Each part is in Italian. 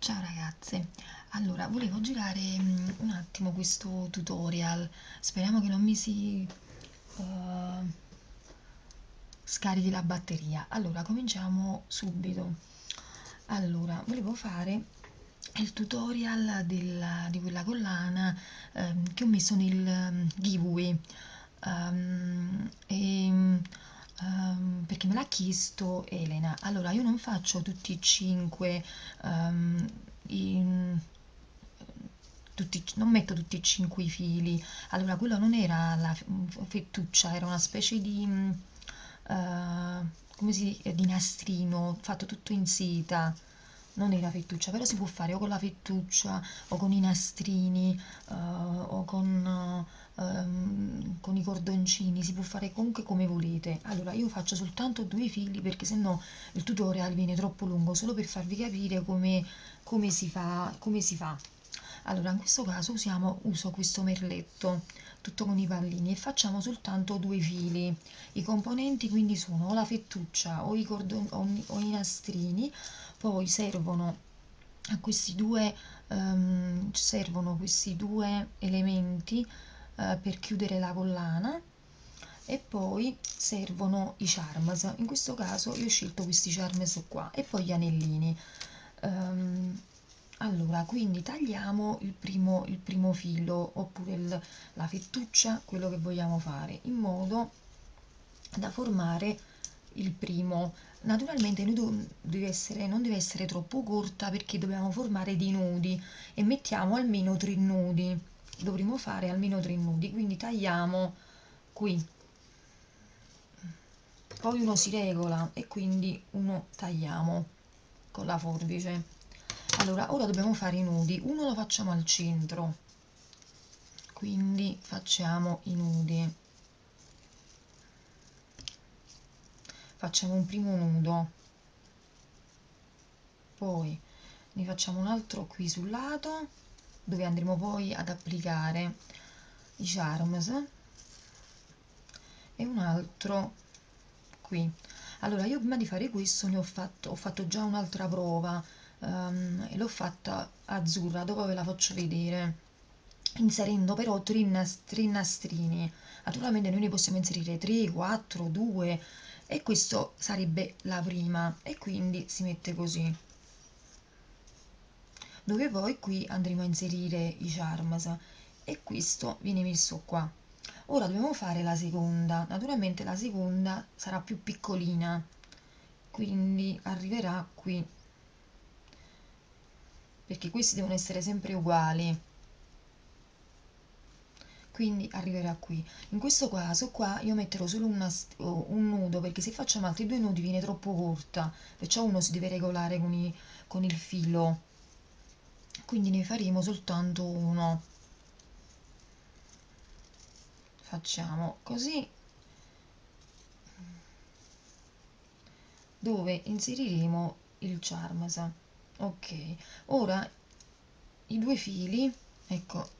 Ciao ragazze, allora volevo girare mm, un attimo questo tutorial, speriamo che non mi si uh, scarichi la batteria. Allora cominciamo subito. Allora, volevo fare il tutorial della, di quella collana um, che ho messo nel um, giveaway um, e, um, perché me l'ha chiesto Elena. Allora, io non faccio tutti e cinque um, in, tutti, non metto tutti e cinque i fili. Allora, quello non era la fettuccia, era una specie di uh, come si di nastrino fatto tutto in seta non è la fettuccia, però si può fare o con la fettuccia o con i nastrini uh, o con, uh, con, i cordoncini, si può fare comunque come volete. Allora io faccio soltanto due fili perché sennò il tutorial viene troppo lungo, solo per farvi capire come, come, si, fa, come si fa. Allora in questo caso usiamo, uso questo merletto tutto con i pallini e facciamo soltanto due fili. I componenti quindi sono o la fettuccia o i, cordon, o, o i nastrini poi servono a questi due um, servono questi due elementi uh, per chiudere la collana e poi servono i charms in questo caso io ho scelto questi charms qua e poi gli anellini. Um, allora quindi tagliamo il primo, il primo filo oppure il, la fettuccia quello che vogliamo fare in modo da formare il primo naturalmente nudo deve essere, non deve essere troppo corta perché dobbiamo formare dei nudi e mettiamo almeno tre nudi. Dovremo fare almeno tre nudi quindi tagliamo qui. Poi uno si regola e quindi uno tagliamo con la forbice. Allora ora dobbiamo fare i nudi. Uno lo facciamo al centro quindi facciamo i nudi facciamo un primo nudo. Poi ne facciamo un altro qui sul lato dove andremo poi ad applicare i charms. E un altro qui. Allora io prima di fare questo ne ho fatto, ho fatto già un'altra prova um, e l'ho fatta azzurra dopo ve la faccio vedere inserendo però tre, nastrini naturalmente noi ne possiamo inserire 3, 4, 2 e questo sarebbe la prima e quindi si mette così. Dove poi qui andremo a inserire i charms. E questo viene messo qua. Ora dobbiamo fare la seconda. Naturalmente la seconda sarà più piccolina. Quindi arriverà qui. Perché questi devono essere sempre uguali quindi arriverà qui. In questo caso qua io metterò solo una, un nudo perché se facciamo altri due nudi viene troppo corta perciò uno si deve regolare con, i, con il filo. Quindi ne faremo soltanto uno. Facciamo così. Dove inseriremo il charms ok. Ora i due fili ecco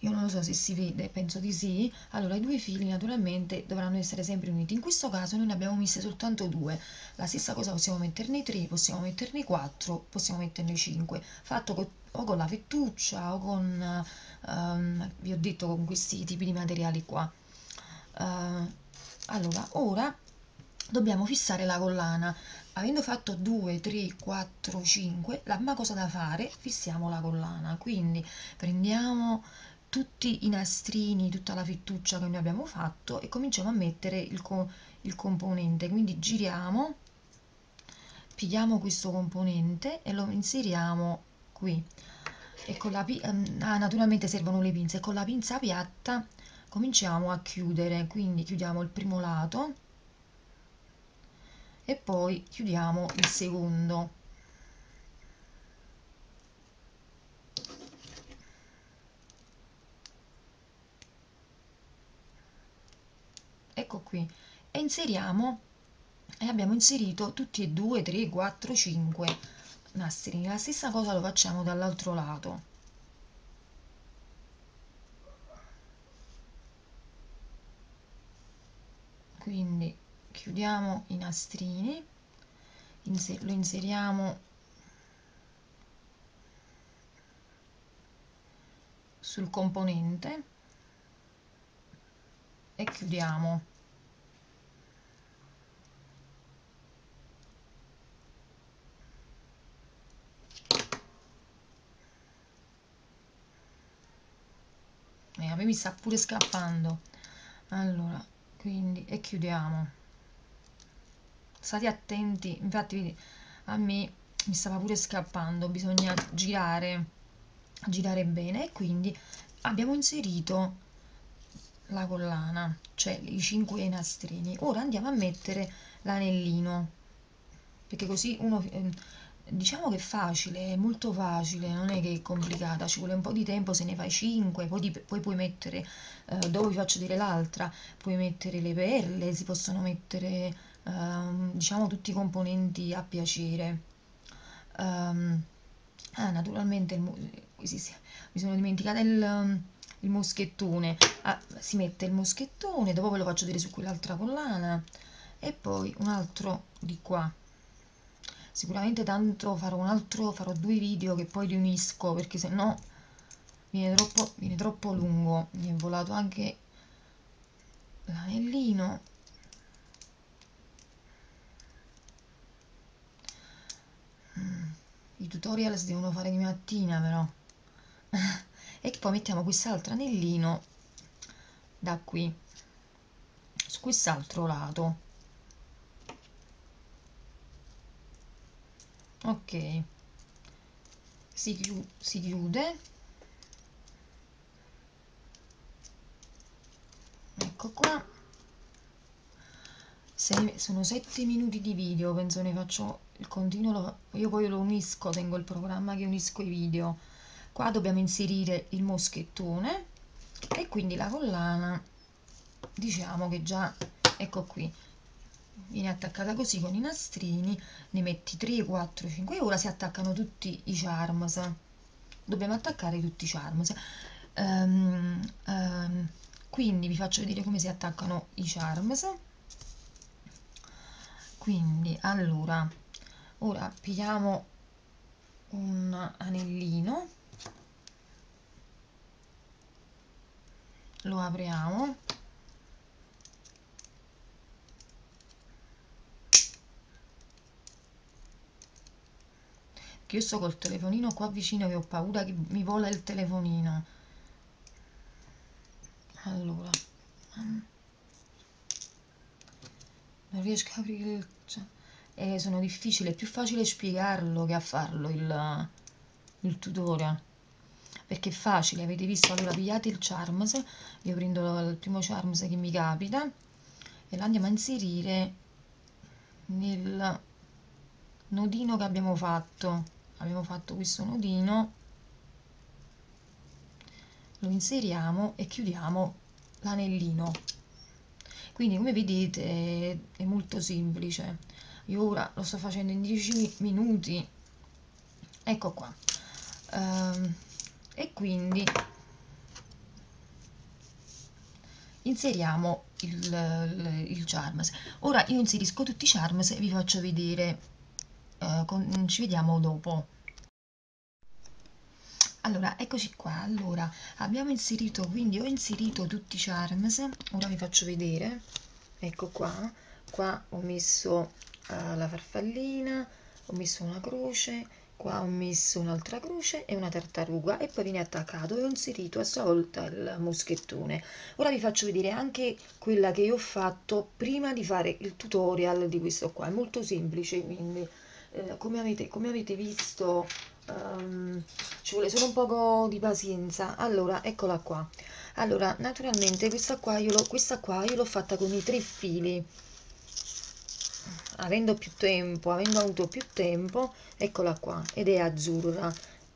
io non lo so se si vede, penso di sì, allora i due fili naturalmente dovranno essere sempre uniti, in questo caso noi ne abbiamo messe soltanto due, la stessa cosa possiamo metterne tre, possiamo metterne quattro, possiamo metterne cinque, fatto con, o con la fettuccia o con, um, vi ho detto, con questi tipi di materiali qua. Uh, allora, ora dobbiamo fissare la collana, avendo fatto 2, 3, 4, 5, la prima cosa da fare, fissiamo la collana, quindi prendiamo tutti i nastrini, tutta la fettuccia che noi abbiamo fatto e cominciamo a mettere il, co il componente. Quindi giriamo, pigliamo questo componente e lo inseriamo qui. E con la ehm, ah, naturalmente servono le pinze. Con la pinza piatta cominciamo a chiudere, quindi chiudiamo il primo lato e poi chiudiamo il secondo ecco qui. E inseriamo e abbiamo inserito tutti e due 3 4 5 nastrini. La stessa cosa lo facciamo dall'altro lato. Quindi chiudiamo i nastrini lo inseriamo sul componente e chiudiamo. Mi sta pure scappando. Allora quindi e chiudiamo. State attenti infatti a me mi stava pure scappando bisogna girare girare bene e quindi abbiamo inserito la collana cioè i cinque nastrini. Ora andiamo a mettere l'anellino perché così uno ehm, diciamo che è facile, è molto facile, non è che è complicata, ci vuole un po' di tempo, se ne fai 5, poi, poi puoi mettere, eh, dopo vi faccio vedere l'altra, puoi mettere le perle, si possono mettere eh, diciamo tutti i componenti a piacere. Um, ah, naturalmente il, sì, sì, mi sono dimenticata il, il moschettone, ah, si mette il moschettone, dopo ve lo faccio vedere su quell'altra collana. E poi un altro di qua sicuramente tanto farò un altro farò due video che poi riunisco perché se no viene troppo, viene troppo lungo. Mi è volato anche l'anellino. Mm, i tutorial si devono fare di mattina però. E poi mettiamo quest'altro anellino da qui su quest'altro lato ok. Si, chiu si chiude. Ecco qua. Sei, sono 7 minuti di video penso ne faccio il continuo io poi lo unisco tengo il programma che unisco i video. Qua dobbiamo inserire il moschettone e quindi la collana. Diciamo che già ecco qui viene attaccata così con i nastrini ne metti 3 4 5 ora si attaccano tutti i charms. Dobbiamo attaccare tutti i charms. Um, um, quindi vi faccio vedere come si attaccano i charms. Quindi allora ora pigliamo un anellino. Lo apriamo che io sto col telefonino qua vicino che ho paura che mi vola il telefonino. Allora. Non riesco a aprire il cioè, eh, sono difficile è più facile spiegarlo che a farlo il, il tutorial. Perché è facile avete visto? Allora pigliate il charms io prendo il primo charms che mi capita e lo andiamo a inserire nel nodino che abbiamo fatto abbiamo fatto questo nodino lo inseriamo e chiudiamo l'anellino. Quindi come vedete è molto semplice. Io ora lo sto facendo in 10 minuti. Ecco qua. Um, e quindi inseriamo il, il, il charms. Ora io inserisco tutti i charms e vi faccio vedere uh, con, ci vediamo dopo. Allora eccoci qua. Allora abbiamo inserito quindi ho inserito tutti i charms. Ora vi faccio vedere. Ecco qua. Qua ho messo uh, la farfallina ho messo una croce qua ho messo un'altra croce e una tartaruga e poi viene attaccato e ho inserito a sua volta il moschettone. Ora vi faccio vedere anche quella che io ho fatto prima di fare il tutorial di questo qua. È molto semplice quindi eh, come, avete, come avete visto um, ci vuole solo un poco di pazienza. Allora eccola qua. Allora naturalmente questa qua io l'ho fatta con i tre fili. Avendo più tempo avendo avuto più tempo eccola qua ed è azzurra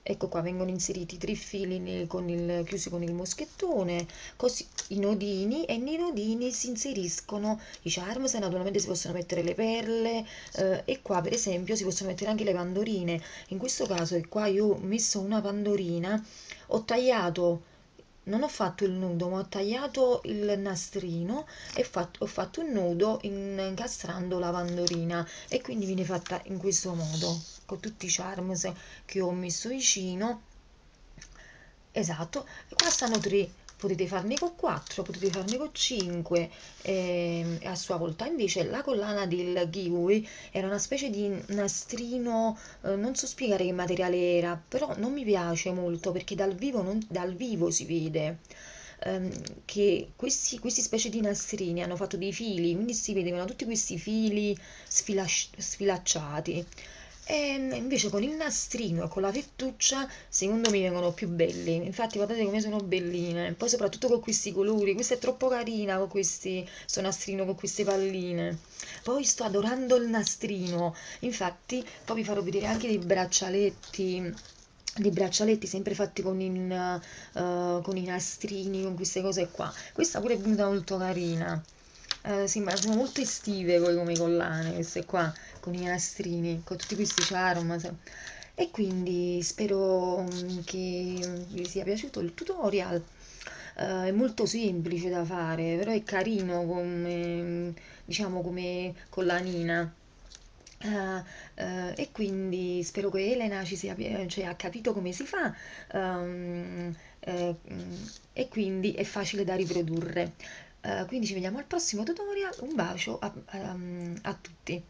ecco qua vengono inseriti tre fili con il, chiusi con il moschettone così i nodini e nei nodini si inseriscono i charms naturalmente si possono mettere le perle eh, e qua per esempio si possono mettere anche le pandorine. In questo caso qua io ho messo una pandorina ho tagliato non ho fatto il nudo ma ho tagliato il nastrino e fatto, ho fatto un nudo incastrando la pandorina e quindi viene fatta in questo modo con tutti i charms che ho messo vicino. Esatto, e qua stanno tre, potete farne con 4, potete farne con 5 e a sua volta. Invece la collana del giveaway era una specie di nastrino, eh, non so spiegare che materiale era, però non mi piace molto perché dal vivo, non- dal vivo si vede ehm, che questi, questi specie di nastrini hanno fatto dei fili, quindi si vedevano tutti questi fili sfilasci- sfilacciati. E invece con il nastrino e con la fettuccia, secondo me vengono più belli. Infatti, guardate come sono belline. Poi, soprattutto con questi colori. Questa è troppo carina con questi, sto nastrino con queste palline. Poi sto adorando il nastrino. Infatti, poi vi farò vedere anche dei braccialetti. Dei braccialetti sempre fatti con, in, eh, con i nastrini, con queste cose qua. Questa pure è venuta molto carina. Eh, sì, ma sono molto estive poi come collane, queste qua con i nastrini, con tutti questi charm. E quindi spero mm, che vi sia piaciuto il tutorial. Eh, è molto semplice da fare, però è carino come, diciamo, come collanina. Eh, eh, e quindi spero che Elena ci sia, cioè, ha capito come si fa, ehm, eh, mm, e quindi è facile da riprodurre. Quindi ci vediamo al prossimo tutorial. Un bacio a a- a tutti.